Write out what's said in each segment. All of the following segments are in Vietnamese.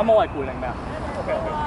阿摩係攰定咩啊？OK OK。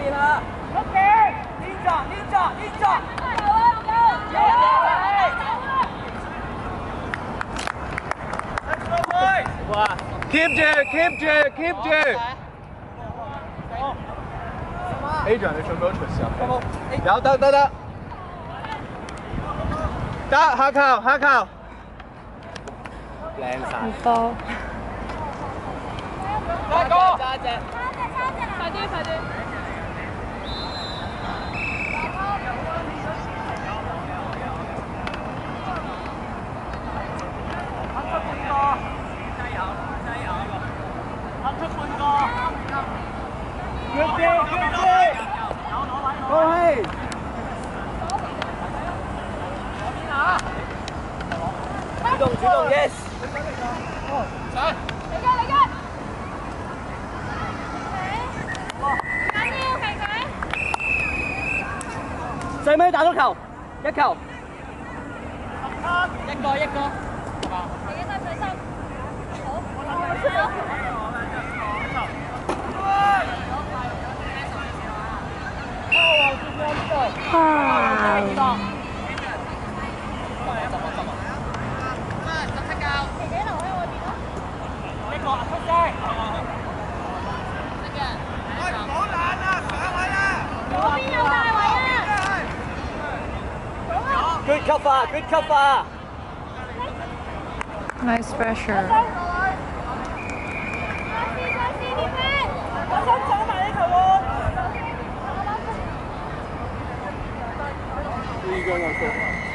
出边啦！出边！黏着黏着黏着！哇！keep 住，keep 住，keep 住。Adrian，你准备好随时入嚟。有得得得。得下球下球。靓晒。波！大哥。揸只。快啲快啲！ Good day, good day. Go ahead. Chủ động, chủ động, yes. Sir. Lấy ra, lấy ra. Xây mới tạo tốt cầu. Nhất cầu. Nhất cơ, nhất cơ. Để cái tay phía sau. Ủa, sao? Good cover, good cover. Nice pressure. 一,경우가 있.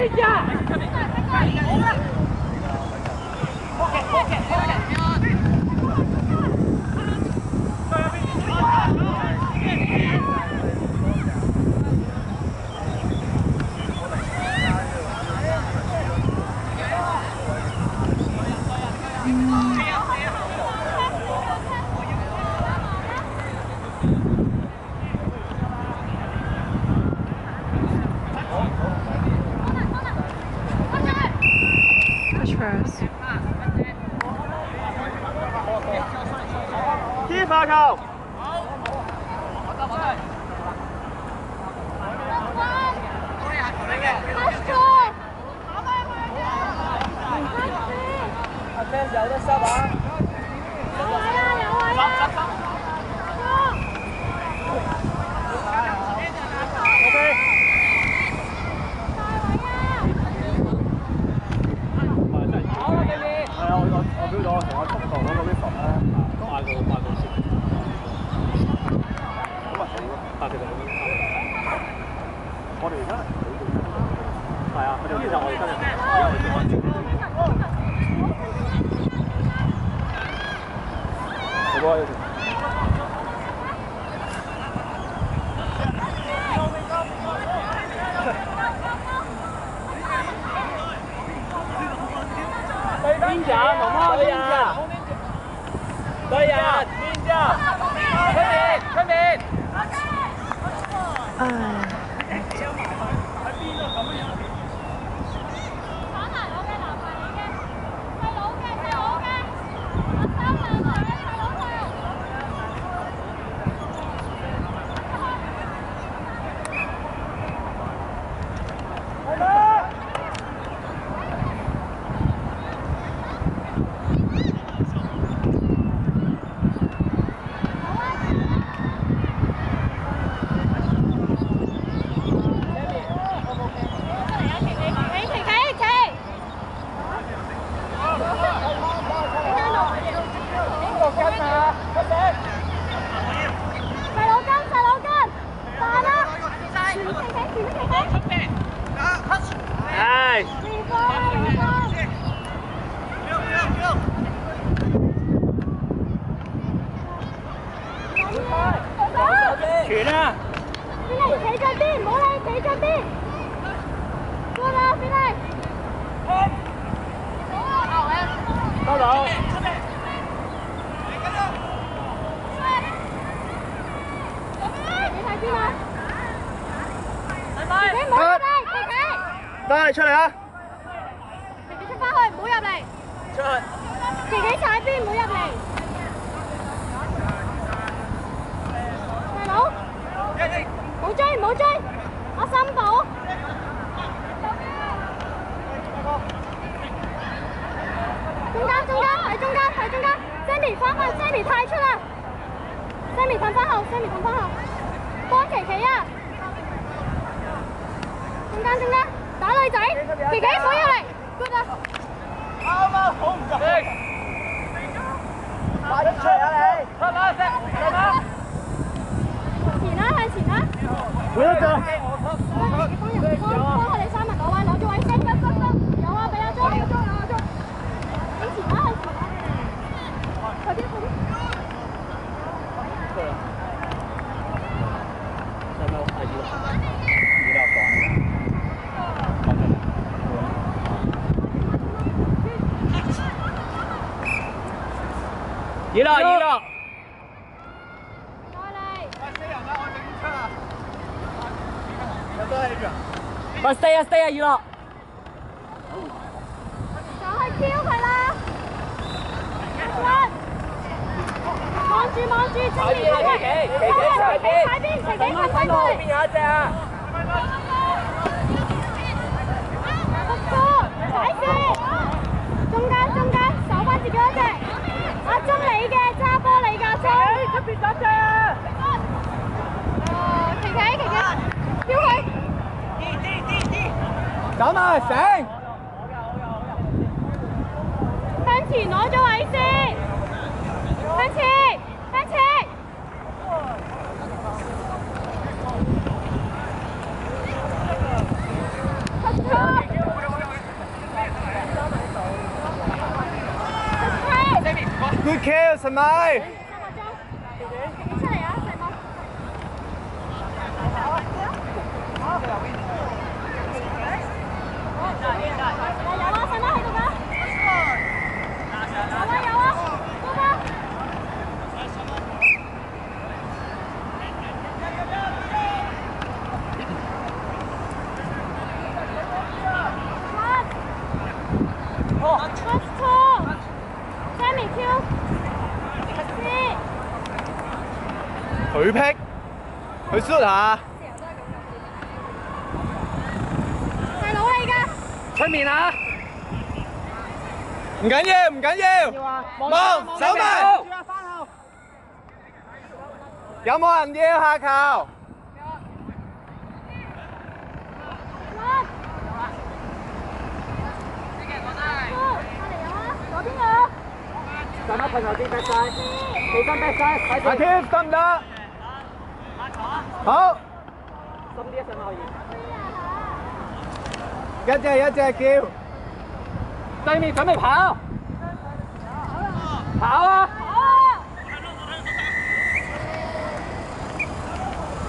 ¡Ella! ¡Ella! ¡Ella! rồi Ninja, mama Ninja. Đây à, Ninja. Thân. À. 唔好追，唔好追，我心保。中間，中間，喺中間，喺中間。Sammy 翻翻，Sammy 太出啦。Sammy 褪翻後，Sammy 褪翻後，幫琪琪啊！中間，中間，打女仔，琪琪唔好入嚟，good 啊！啱啱好唔得。快啲出嚟啊你！出啦石，出啦！每一隻。喂，幫幫我哋三文攞位，攞咗位先，得得得，有啊，俾阿鐘，阿鐘，阿鐘，你前啦，你前啦，快啲，快啲。一了，一了。Stay 啊 stay 啊熱啦！上去挑佢啦！望住望住，正面睇佢，企企企踩邊踩邊，騎幾快快邊有一隻啊！突破，踩線，中間中間，守翻自己嗰隻。阿鐘你嘅揸波你㗎鐘。出邊嗰隻啊！哦，琪琪琪琪，挑佢。走埋醒！向前攞咗位先，向前向前。突破。突破。Good kill 神米！出嚟啊！細蚊。有啊，細蚊喺度㗎。有啊有啊，高波。拖！First call. Sammy Q. 先。佢劈，佢 shoot 下，係佬嚟㗎。出面啊！唔緊要，唔緊要，望手埋。有冇人要下球？上一朋友先 back 晒，起身 back 晒，快啲！阿 Tim 得唔得？好。深啲一阵可以。一只一只叫。对面准备跑。跑啊！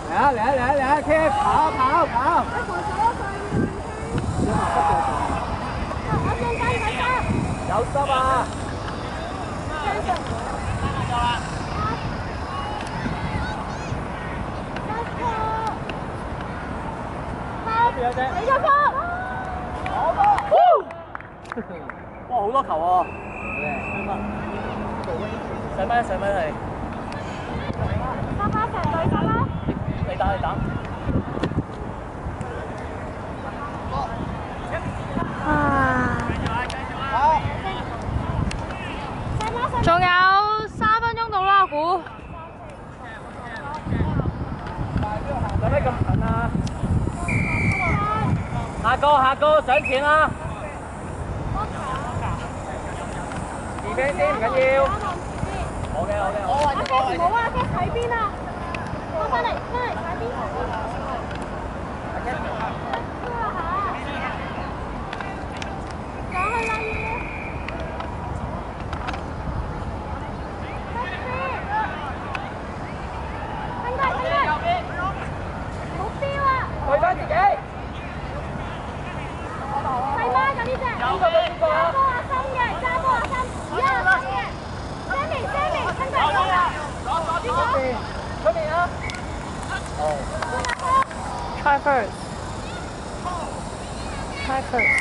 嚟啊嚟啊嚟啊嚟啊！Tim 跑跑跑。有心啊！ 李小姐。我。好波。哇，好多球啊！上班，上班，上班嚟。成队咁啦。你打，你打。下个下个上前啦！二兵先唔紧要。好嘅好嘅。我阿 Cass 唔好啊，Cass 喺边啊？翻返嚟，翻嚟喺边？上去啦 加多啊三耶，加多啊三，一啊三耶，真美真美真漂亮啊，辛苦，出啊，出面啊，出面啊，出面啊，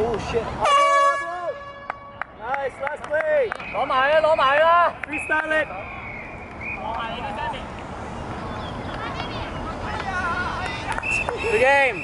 Oh shit! Nice, last play. 攞埋啦，攞埋啦！Freestyle it. Good game.